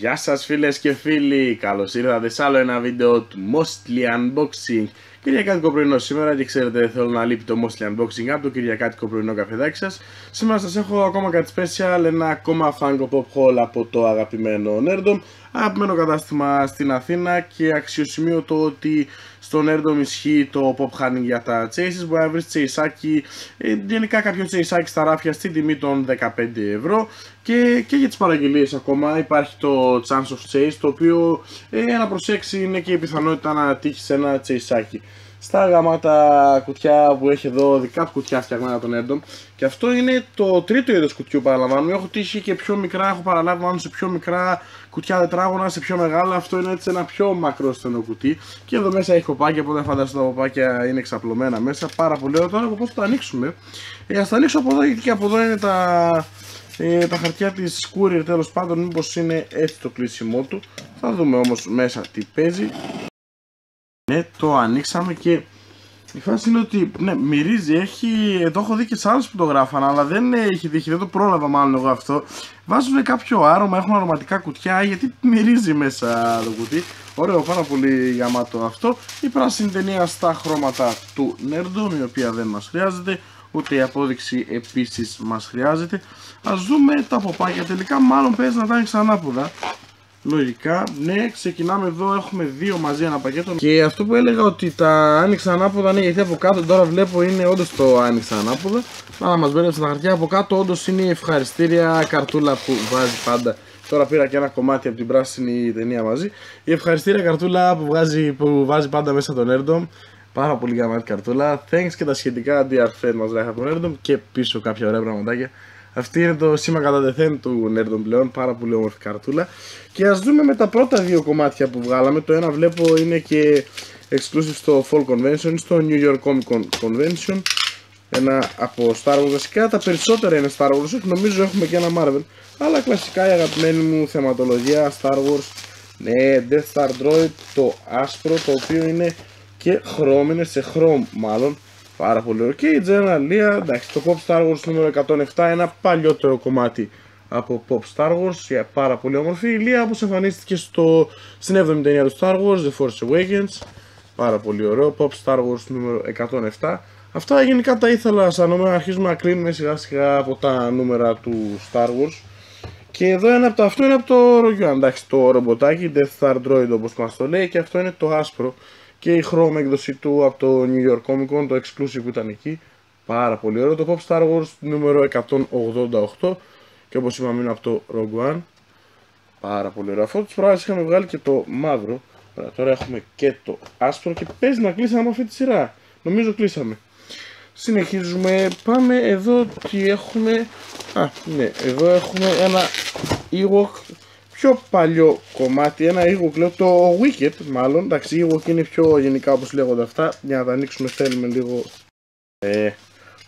Γεια σας φίλες και φίλοι, καλώς ήρθατε σε άλλο ένα βίντεο του Mostly Unboxing Κυριακάτικο πρωινό σήμερα και ξέρετε θέλω να λείπει το Mostly Unboxing από το Κυριακάτικο πρωινό καφεδάκι σας. Σήμερα σας έχω ακόμα κάτι special, ένα ακόμα Funko Pop Haul από το αγαπημένο Nerdom Αγαπημένο κατάστημα στην Αθήνα και αξιοσημείωτο ότι στο Nerdom ισχύει το Pop Hunting για τα chases. Μπορεί να βρεις τσεϊσάκι, ε, γενικά κάποιο τσεϊσάκι στα ράφια στην τιμή των 15 ευρώ. Και, και για τις παραγγελίες ακόμα υπάρχει το Chance of Chase το οποίο ε, ένα προσέξει είναι και η πιθανότητα να τύχει ένα τσεϊσάκι στα γαμάτα κουτιά που έχει εδώ, δικά του κουτιά φτιαγμένα των Έντομ. Και αυτό είναι το τρίτο είδος κουτιού παραλαμβάνω. Έχω τύχει και πιο μικρά, έχω παραλάβει μάλλον σε πιο μικρά κουτιά τετράγωνα, σε πιο μεγάλα. Αυτό είναι έτσι ένα πιο μακρό στενό κουτί. Και εδώ μέσα έχει κοπάκια, οπότε φανταστώ τα κοπάκια είναι εξαπλωμένα μέσα. Πάρα πολύ ωραίο. Τώρα πώς θα το ανοίξουμε; Ε, ας το ανοίξω από εδώ, γιατί και από εδώ είναι τα, ε, τα χαρτιά της Courier τέλος πάντων. Μήπως είναι έτσι το κλείσιμό του. Θα δούμε όμως μέσα τι παίζει. Ναι, το ανοίξαμε και η φάση είναι ότι ναι, μυρίζει, έχει, το έχω δει και σε άλλους που το γράφανε, αλλά δεν έχει δείχνει, δεν το πρόλαβα μάλλον εγώ αυτό. Βάζουν κάποιο άρωμα, έχουν αρωματικά κουτιά, γιατί μυρίζει μέσα το κουτί. Ωραίο, πάρα πολύ γαμάτο αυτό. Η πράσινη ταινία στα χρώματα του Nerdom, η οποία δεν μας χρειάζεται, ούτε η απόδειξη επίσης μας χρειάζεται. Ας δούμε τα ποπάκια, τελικά μάλλον παίζει να τα είναι ανάποδα. Λογικά, ναι, ξεκινάμε εδώ, έχουμε δύο μαζί ένα πακέτο. Και αυτό που έλεγα ότι τα άνοιξα ανάποδα, ναι, γιατί από κάτω τώρα βλέπω είναι όντως το άνοιξα ανάποδα. Αλλά μας μπέρδεψε τα χαρτιά, από κάτω όντως είναι η ευχαριστήρια καρτούλα που βάζει πάντα. Τώρα πήρα και ένα κομμάτι από την πράσινη ταινία μαζί. Η ευχαριστήρια καρτούλα που, βγάζει, που βάζει πάντα μέσα τον Nerdom Πάρα πολύ γαμάτη καρτούλα. Thanks και τα σχετικά Dear Friend μας λέει από τον Nerdom Και πίσω κάποια ωραία πραγματάκια αυτή είναι το σήμα κατά τεθέν του Nerdom πλέον, πάρα πολύ όμορφη καρτούλα. Και ας δούμε με τα πρώτα δύο κομμάτια που βγάλαμε. Το ένα βλέπω είναι και exclusive στο Fall Convention, στο New York Comic Con Convention. Ένα από Star Wars βασικά, τα περισσότερα είναι Star Wars, νομίζω έχουμε και ένα Marvel. Αλλά κλασικά η αγαπημένη μου θεματολογία Star Wars, ναι, Death Star Droid, το άσπρο, το οποίο είναι και χρώμ, είναι σε χρώμ μάλλον. Πάρα πολύ ωραίο. Και η General Lee, εντάξει, το Pop Star Wars νούμερο 107, ένα παλιότερο κομμάτι από Pop Star Wars, πάρα πολύ όμορφη. Η Λία όπως εμφανίστηκε στο, στην 7η ταινία του Star Wars, The Force Awakens, πάρα πολύ ωραίο. Pop Star Wars νούμερο 107. Αυτά γενικά τα ήθελα σαν νούμερα, αρχίζουμε να κλείνουμε σιγά σιγά από τα νούμερα του Star Wars. Και εδώ ένα από το, αυτό είναι από το Rogue One, εντάξει, το ρομποτάκι, Death Star Droid όπως μας το λέει και αυτό είναι το άσπρο και η Chrome έκδοση του από το New York Comic Con, το exclusive που ήταν εκεί. Πάρα πολύ ωραίο. Το Pop Star Wars νούμερο 188 και όπως είπαμε είναι από το Rogue One. Πάρα πολύ ωραίο. Αυτό τις προάλλες είχαμε βγάλει και το μαύρο. τώρα έχουμε και το άσπρο και παίζει να κλείσαμε αυτή τη σειρά. Νομίζω κλείσαμε. Συνεχίζουμε. Πάμε εδώ τι έχουμε. Α, ναι, εδώ έχουμε ένα Ewok πιο παλιό κομμάτι, ένα Ewok λέω το Wicked μάλλον, εντάξει Ewok είναι πιο γενικά όπως λέγονται αυτά, για να τα ανοίξουμε θέλουμε λίγο ε,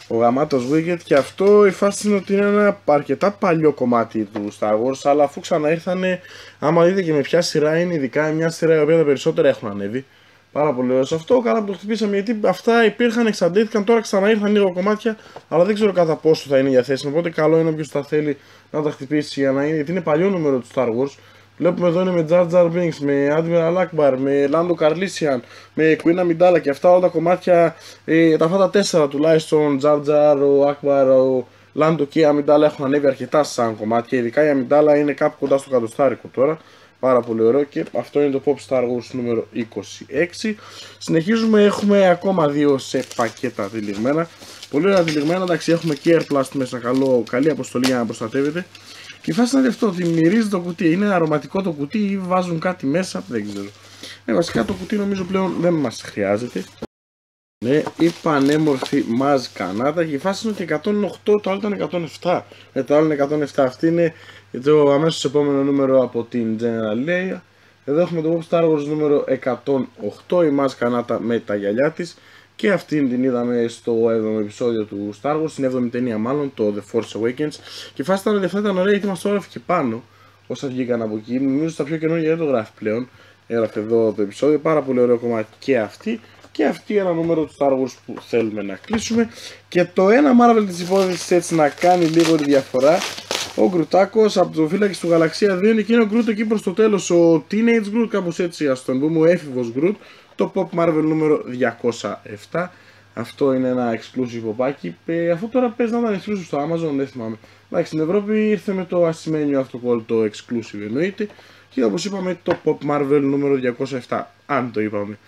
ο γαμάτος Wicked. Και αυτό η φάση είναι ότι είναι ένα αρκετά παλιό κομμάτι του Star Wars αλλά αφού ξαναήρθανε, άμα δείτε και με ποια σειρά είναι ειδικά μια σειρά η οποία τα περισσότερα έχουν ανέβει Πάρα πολύ ωραίο σε αυτό. Καλά που το χτυπήσαμε γιατί αυτά υπήρχαν, εξαντλήθηκαν, τώρα ξαναήρθαν λίγο κομμάτια, αλλά δεν ξέρω κατά πόσο θα είναι διαθέσιμο. Οπότε καλό είναι όποιος τα θέλει να τα χτυπήσει για να είναι, γιατί είναι παλιό νούμερο του Star Wars. Βλέπουμε εδώ είναι με Jar Jar Binks, με Admiral Akbar, με Lando Carlisian, με Queen Amidala και αυτά όλα τα κομμάτια, ε, τα αυτά τα τέσσερα τουλάχιστον, Jar Jar, ο Akbar, ο Lando και η Amidala έχουν ανέβει αρκετά σαν κομμάτια, ειδικά η Amidala είναι κάπου κοντά στο κατοστάρικο τώρα. Πάρα πολύ ωραίο και αυτό είναι το Pop Star Wars νούμερο 26. Συνεχίζουμε, έχουμε ακόμα δύο σε πακέτα τυλιγμένα. Πολύ ωραία τυλιγμένα, εντάξει έχουμε και Airplast μέσα, καλό, καλή αποστολή για να προστατεύετε. Και η φάση είναι αυτό ότι μυρίζει το κουτί, είναι αρωματικό το κουτί ή βάζουν κάτι μέσα, δεν ξέρω. Ε, βασικά το κουτί νομίζω πλέον δεν μας χρειάζεται. Ναι, η πανέμορφη Maz Κανάτα και η φάση είναι ότι 108, το άλλο ήταν 107. Ε, το άλλο είναι 107, αυτή είναι το αμέσως επόμενο νούμερο από την General Leia. Εδώ έχουμε το Pop Star Wars νούμερο 108, η Maz Κανάτα με τα γυαλιά της. Και αυτήν την είδαμε στο 7ο επεισόδιο του Star Wars, στην 7η ταινία μάλλον, το The Force Awakens. Και η φάση ήταν ότι αυτά ήταν ωραία γιατί μας το έγραφε και πάνω, όσα βγήκαν από εκεί. Νομίζω στα πιο καινούργια δεν το γράφει πλέον. Έγραφε εδώ το επεισόδιο, πάρα πολύ ωραίο κομμάτι και αυτή και αυτή ένα νούμερο τους Star Wars που θέλουμε να κλείσουμε και το ένα Marvel της υπόθεσης έτσι να κάνει λίγο τη διαφορά Ο Γκρουτάκος από το φύλακι του Γαλαξία 2 είναι εκείνο Γκρουτ εκεί προς το τέλος. Ο Teenage Groot, κάπως έτσι ας τον πούμε, ο έφηβος Γκρουτ. Το Pop Marvel νούμερο 207. Αυτό είναι ένα exclusive ποπάκι. Ε, αυτό τώρα παίζει να ήταν exclusive στο Amazon, δεν θυμάμαι. Εντάξει, στην Ευρώπη ήρθε με το ασημένιο αυτοκόλλο το exclusive εννοείται. Και όπως είπαμε το Pop Marvel νούμερο 207, αν το είπαμε.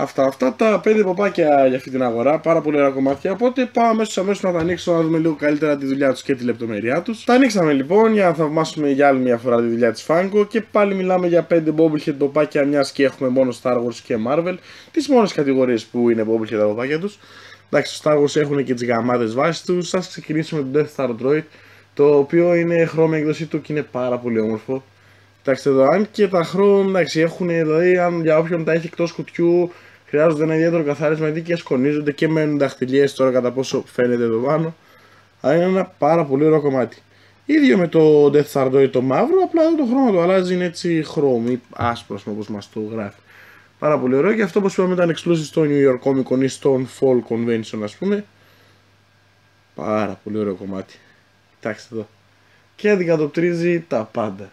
Αυτά, αυτά τα πέντε ποπάκια για αυτή την αγορά, πάρα πολύ ωραία κομμάτια. Οπότε πάμε αμέσως αμέσως να τα ανοίξω να δούμε λίγο καλύτερα τη δουλειά τους και τη λεπτομέρειά τους. Τα ανοίξαμε λοιπόν για να θαυμάσουμε για άλλη μια φορά τη δουλειά της Funko και πάλι μιλάμε για πέντε Bobblehead ποπάκια μιας και έχουμε μόνο Star Wars και Marvel. Τις μόνες κατηγορίες που είναι Bobblehead τα ποπάκια τους. Εντάξει, το Star Wars έχουν και τις γαμάδε βάσεις τους. Α ξεκινήσουμε με το Death Star Droid, το οποίο είναι χρώμια εκδοσή του και είναι πάρα πολύ όμορφο. Εντάξει, εδώ αν και τα χρώματα εντάξει, έχουν, δηλαδή, αν για όποιον τα έχει εκτός κουτιού, χρειάζονται ένα ιδιαίτερο καθάρισμα γιατί και σκονίζονται και μένουν δαχτυλιές τώρα κατά πόσο φαίνεται εδώ πάνω. Αλλά είναι ένα πάρα πολύ ωραίο κομμάτι. ίδιο με το Death Star Droid το μαύρο, απλά εδώ το χρώμα του αλλάζει είναι έτσι χρώμη, ή άσπρος όπως μας το γράφει. Πάρα πολύ ωραίο και αυτό όπως είπαμε ήταν exclusive στο New York Comic Con ή στο Fall Convention ας πούμε. Πάρα πολύ ωραίο κομμάτι. Κοιτάξτε εδώ. Και αντικατοπτρίζει τα πάντα.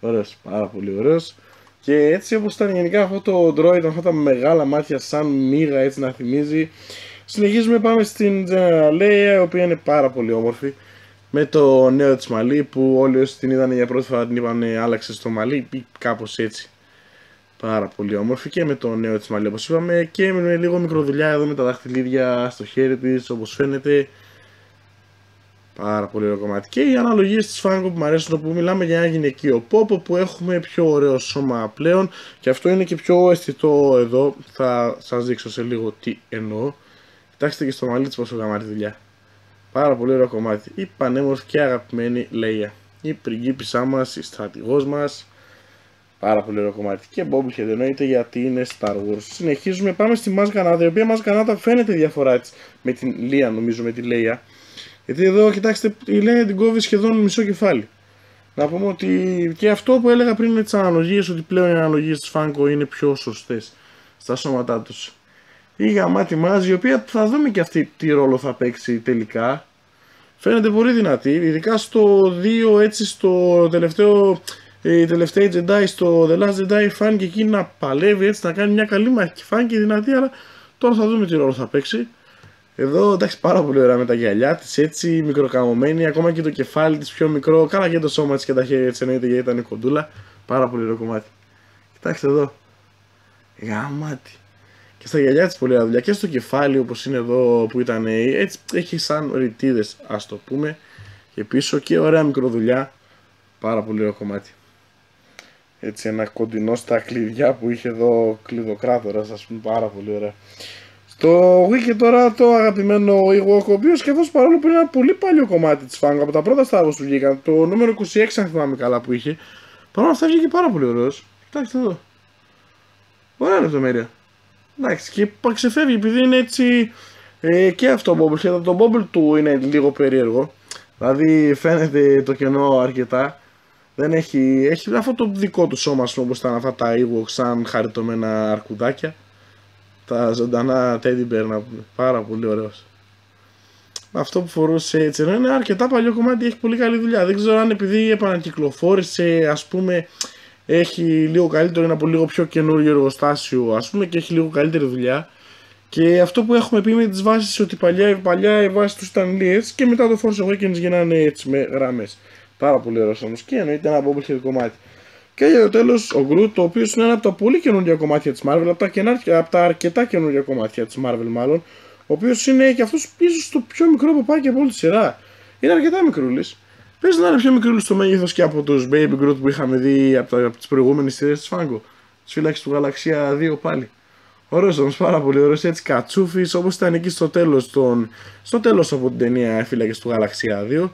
Ωραίος, πάρα πολύ ωραίος. Και έτσι όπως ήταν γενικά αυτό το Android, αυτά τα μεγάλα μάτια σαν μίγα έτσι να θυμίζει. Συνεχίζουμε πάμε στην General Leia, η οποία είναι πάρα πολύ όμορφη. Με το νέο της μαλλί που όλοι όσοι την είδαν για πρώτη φορά την είπαν άλλαξε στο μαλλί ή κάπως έτσι. Πάρα πολύ όμορφη και με το νέο της μαλλί όπως είπαμε και με λίγο μικροδουλειά εδώ με τα δαχτυλίδια στο χέρι της όπως φαίνεται. Πάρα πολύ ωραίο κομμάτι. Και οι αναλογίες της Funko που μου αρέσουν όπου μιλάμε για ένα γυναικείο πόπο που έχουμε πιο ωραίο σώμα πλέον και αυτό είναι και πιο αισθητό εδώ. Θα σας δείξω σε λίγο τι εννοώ. Κοιτάξτε και στο μαλλί της πόσο γαμάτη δουλειά. Πάρα πολύ ωραίο κομμάτι. Η πανέμορφη και αγαπημένη Λέια. Η πριγκίπισά μας, η στρατηγός μας. Πάρα πολύ ωραίο κομμάτι. Και Bobblehead εννοείται γιατί είναι Star Wars. Συνεχίζουμε, πάμε στη Μάσκα η οποία Μάσκα φαίνεται διαφορά της με την Λία, νομίζω, με τη Λέια. Γιατί εδώ, κοιτάξτε, η Λέια την κόβει σχεδόν μισό κεφάλι. Να πούμε ότι και αυτό που έλεγα πριν με τις αναλογίες, ότι πλέον οι αναλογίες της Φάνκο είναι πιο σωστές στα σώματά τους. Η γαμάτη μάζη, η οποία θα δούμε και αυτή τι ρόλο θα παίξει τελικά. Φαίνεται πολύ δυνατή, ειδικά στο 2 έτσι στο τελευταίο η τελευταία Jedi στο The Last Jedi φάνηκε εκεί να παλεύει έτσι να κάνει μια καλή μάχη και φάνηκε δυνατή αλλά τώρα θα δούμε τι ρόλο θα παίξει εδώ εντάξει πάρα πολύ ωραία με τα γυαλιά της, έτσι μικροκαμωμένη, ακόμα και το κεφάλι της πιο μικρό. Καλά και το σώμα της και τα χέρια της εννοείται γιατί ήταν κοντούλα. Πάρα πολύ ωραίο κομμάτι. Κοιτάξτε εδώ. Γαμάτι. Και στα γυαλιά της πολύ ωραία δουλειά. Και στο κεφάλι όπως είναι εδώ που ήταν έτσι έχει σαν ρητίδες ας το πούμε. Και πίσω και ωραία μικροδουλειά. Πάρα πολύ ωραίο κομμάτι. Έτσι ένα κοντινό στα κλειδιά που είχε εδώ κλειδοκράτορας, ας πούμε πάρα πολύ ωραία. Το Wiki τώρα το αγαπημένο Ewok, ο οποίος και αυτός παρόλο που είναι ένα πολύ παλιό κομμάτι της Fang από τα πρώτα Star Wars που βγήκαν, το νούμερο 26 αν θυμάμαι καλά που είχε, παρόλα αυτά βγήκε πάρα πολύ ωραίος. Κοιτάξτε εδώ. Ωραία λεπτομέρεια. Εντάξει, και ξεφεύγει επειδή είναι έτσι ε, και αυτό το Bobble. Το Bobble του είναι λίγο περίεργο. Δηλαδή φαίνεται το κενό αρκετά. Δεν έχει, έχει αυτό το δικό του σώμα, όπως ήταν αυτά τα Ewok σαν χαριτωμένα αρκουδάκια τα ζωντανά teddy bear να πούμε. Πάρα πολύ ωραίος. Αυτό που φορούσε έτσι ενώ είναι αρκετά παλιό κομμάτι, έχει πολύ καλή δουλειά. Δεν ξέρω αν επειδή επανακυκλοφόρησε, ας πούμε, έχει λίγο καλύτερο, είναι από λίγο πιο καινούριο εργοστάσιο, ας πούμε, και έχει λίγο καλύτερη δουλειά. Και αυτό που έχουμε πει με τις βάσεις ότι παλιά, παλιά οι βάσεις τους ήταν λίες και μετά το Force Awakens γίνανε έτσι με γραμμές. Πάρα πολύ ωραίος όμως και εννοείται ένα bobblehead κομμάτι. Και για το τέλος ο Groot, το οποίο είναι ένα από τα πολύ καινούργια κομμάτια της Marvel, από τα, κενά, από τα αρκετά καινούργια κομμάτια της Marvel μάλλον, ο οποίος είναι και αυτός ίσως το πιο μικρό παπάκι από όλη τη σειρά. Είναι αρκετά μικρούλης. Παίζει να είναι πιο μικρούλης στο μέγεθος και από τους Baby Groot που είχαμε δει από, από τις προηγούμενες σειρές της Φάγκο. Της φύλαξης του Γαλαξία 2 πάλι. Ωραίος όμως, πάρα πολύ ωραίος έτσι κατσούφι όπως ήταν εκεί στο τέλος στο τέλος από την ταινία Φύλακε του Γαλαξία 2.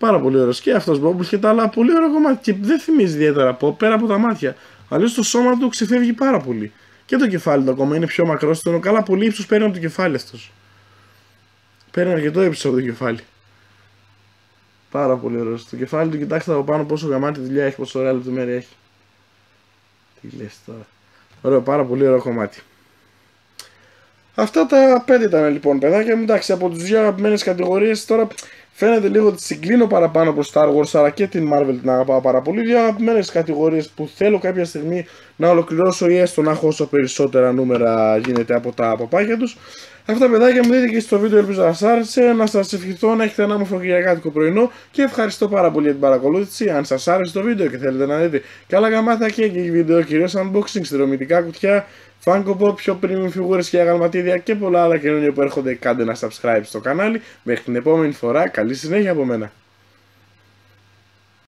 Πάρα πολύ ωραίος. Και αυτός Μπόμπου και τα άλλα πολύ ωραίο κομμάτι. Και δεν θυμίζει ιδιαίτερα από πέρα από τα μάτια. Αλλιώς το σώμα του ξεφεύγει πάρα πολύ. Και το κεφάλι του ακόμα είναι πιο μακρός. Στον καλά πολύ ύψος παίρνει από το κεφάλι αυτός. Παίρνει αρκετό ύψος από το κεφάλι. Πάρα πολύ ωραίος. Το κεφάλι του κοιτάξτε από πάνω πόσο γαμάτι δουλειά έχει, πόσο ωραία λεπτομέρεια έχει. Τι λες τώρα. Ωραίο, πάρα πολύ ωραίο κομμάτι. Αυτά τα πέντε ήταν λοιπόν παιδάκια. Εντάξει, από τις δύο αγαπημένες κατηγορίες τώρα Φαίνεται λίγο ότι συγκλίνω παραπάνω προς Star Wars αλλά και την Marvel την αγαπάω πάρα πολύ. Δύο αγαπημένε κατηγορίες που θέλω κάποια στιγμή να ολοκληρώσω ή έστω να έχω όσο περισσότερα νούμερα γίνεται από τα παπάκια τους. Αυτά παιδάκια μου δείτε και στο βίντεο ελπίζω να σας άρεσε, να σας ευχηθώ να έχετε ένα όμορφο κυριακάτικο πρωινό και ευχαριστώ πάρα πολύ για την παρακολούθηση. Αν σας άρεσε το βίντεο και θέλετε να δείτε και άλλα γαμάτια και βίντεο, κυρίως unboxing, συνδρομητικά κουτιά, Funko Pop, πιο premium φιγούρες και αγαλματίδια και πολλά άλλα καινούργια που έρχονται κάντε ένα subscribe στο κανάλι. Μέχρι την επόμενη φορά, καλή συνέχεια από μένα.